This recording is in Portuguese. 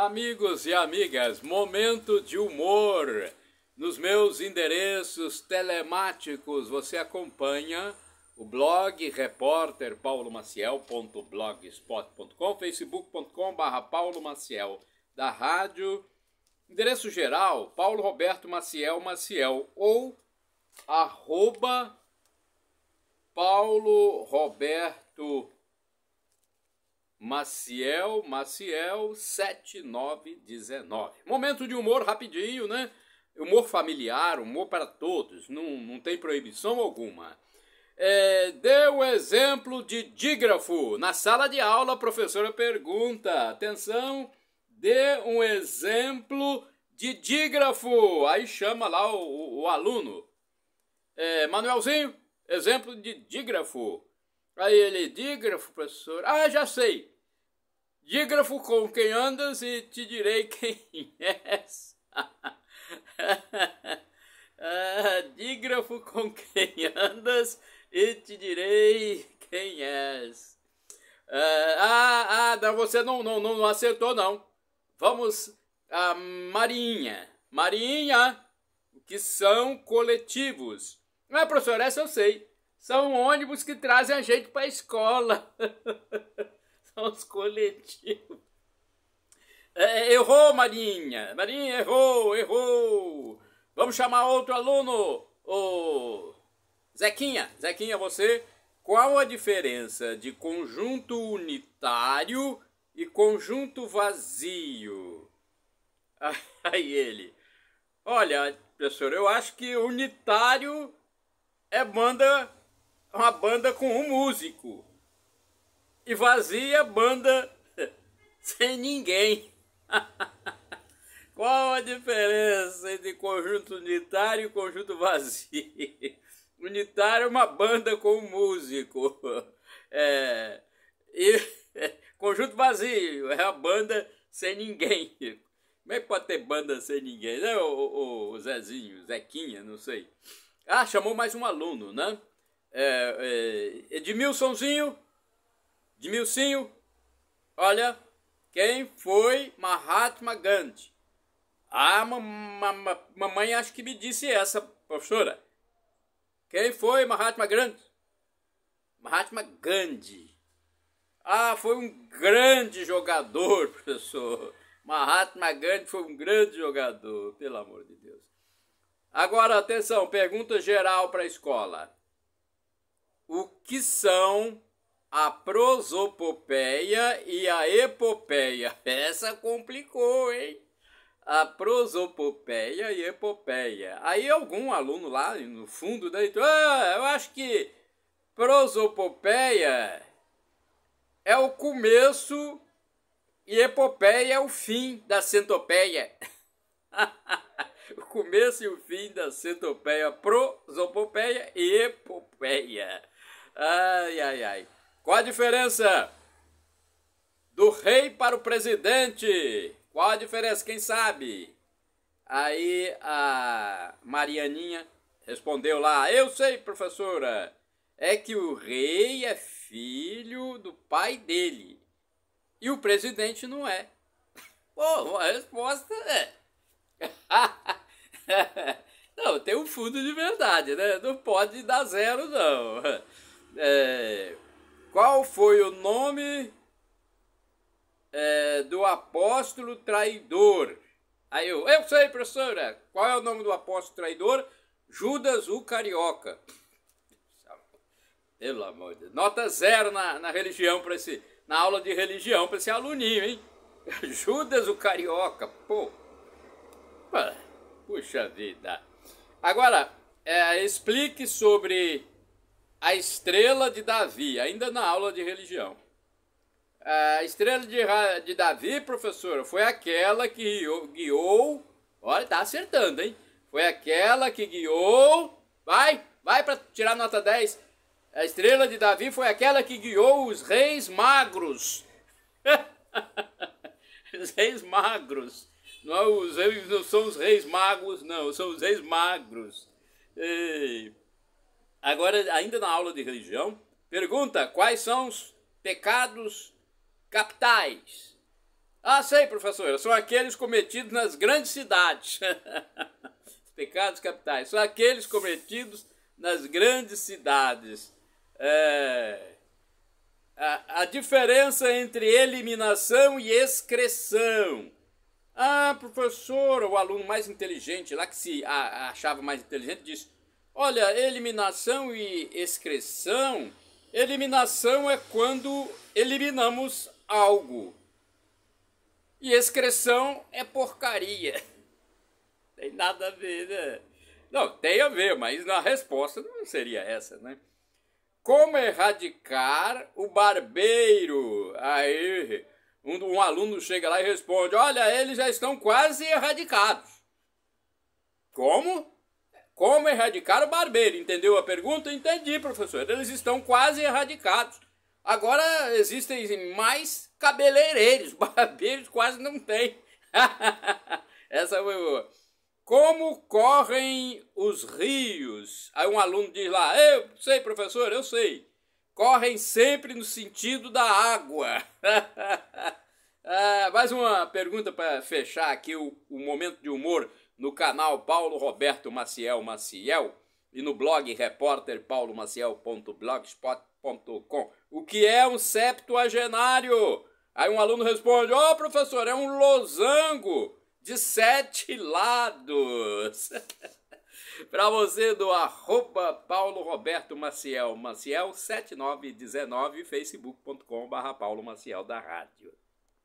Amigos e amigas, momento de humor. Nos meus endereços telemáticos você acompanha o blog repórter paulomaciel.blogspot.com, facebook.com.br Paulo Maciel, da rádio, endereço geral, Paulo Roberto Maciel Maciel, ou arroba Paulo Roberto Maciel, Maciel 7919. Momento de humor rapidinho, né? Humor familiar, humor para todos, não, não tem proibição alguma. É, dê o exemplo de dígrafo. Na sala de aula, a professora pergunta: atenção, dê um exemplo de dígrafo. Aí chama lá o, o, o aluno. É, Manuelzinho, exemplo de dígrafo. Aí ele, dígrafo, professor. Ah, já sei. Dígrafo com quem andas e te direi quem és. ah, dígrafo com quem andas e te direi quem és. Ah, ah, ah não, você não, não, não acertou, não. Vamos a Marinha. Marinha, que são coletivos. Ah, professor, essa eu sei. São ônibus que trazem a gente para a escola. São os coletivos. É, errou, Marinha. Marinha errou, errou. Vamos chamar outro aluno. O Zequinha. Zequinha, você. Qual a diferença de conjunto unitário e conjunto vazio? Aí ele. Olha, professor, eu acho que unitário é banda uma banda com um músico. E vazia banda sem ninguém. Qual a diferença entre conjunto unitário e conjunto vazio? Unitário é uma banda com um músico. É, e conjunto vazio é a banda sem ninguém. Como é que pode ter banda sem ninguém, né, o, o, o Zezinho, Zequinha, não sei. Ah, chamou mais um aluno, né? É, é, Edmilsonzinho, Edmilcinho, olha, quem foi Mahatma Gandhi? Ah, mamãe acho que me disse essa, professora. Quem foi Mahatma Gandhi? Mahatma Gandhi. Ah, foi um grande jogador, professor. Mahatma Gandhi foi um grande jogador, pelo amor de Deus. Agora, atenção, pergunta geral para a escola o que são a prosopopeia e a epopeia. Essa complicou, hein? A prosopopeia e epopeia. Aí algum aluno lá no fundo daí, ah, eu acho que prosopopeia é o começo e epopeia é o fim da centopeia. o começo e o fim da centopeia, prosopopeia e epopeia. Ai, ai, ai. Qual a diferença do rei para o presidente? Qual a diferença? Quem sabe? Aí a Marianinha respondeu lá: Eu sei, professora. É que o rei é filho do pai dele e o presidente não é. Pô, a resposta é. não, tem um fundo de verdade, né? Não pode dar zero, não. É, qual foi o nome é, do apóstolo traidor? Aí eu, eu sei, professora, qual é o nome do apóstolo traidor? Judas o Carioca. Pelo amor de Deus. Nota zero na, na religião para esse. Na aula de religião para esse aluninho, hein? Judas o Carioca, pô. Puxa vida. Agora, é, explique sobre a estrela de Davi, ainda na aula de religião. A estrela de, de Davi, professora, foi aquela que guiou. Olha, tá acertando, hein? Foi aquela que guiou. Vai, vai para tirar nota 10. A estrela de Davi foi aquela que guiou os reis magros. os reis magros. Não, é os não são os reis magos, não, são os reis magros. Ei. Agora, ainda na aula de religião, pergunta quais são os pecados capitais. Ah, sei, professora, são aqueles cometidos nas grandes cidades. Os pecados capitais, são aqueles cometidos nas grandes cidades. É, a, a diferença entre eliminação e excreção. Ah, professor, o aluno mais inteligente, lá que se achava mais inteligente, disse: Olha, eliminação e excreção. Eliminação é quando eliminamos algo. E excreção é porcaria. Tem nada a ver, né? Não, tem a ver, mas a resposta não seria essa, né? Como erradicar o barbeiro? Aí, um, um aluno chega lá e responde: Olha, eles já estão quase erradicados. Como? Como erradicar o barbeiro? Entendeu a pergunta? Entendi, professor. Eles estão quase erradicados. Agora existem mais cabeleireiros, barbeiros quase não tem. Essa foi boa. Como correm os rios? Aí um aluno diz lá: Eu sei, professor, eu sei. Correm sempre no sentido da água. ah, mais uma pergunta para fechar aqui o, o momento de humor no canal Paulo Roberto Maciel Maciel e no blog repórter paulomaciel.blogspot.com. O que é um septuagenário? Aí um aluno responde: Ó, oh, professor, é um losango de sete lados. Para você do arroba Paulo Roberto Maciel, Maciel 7919, facebook.com barra Paulo Maciel da rádio.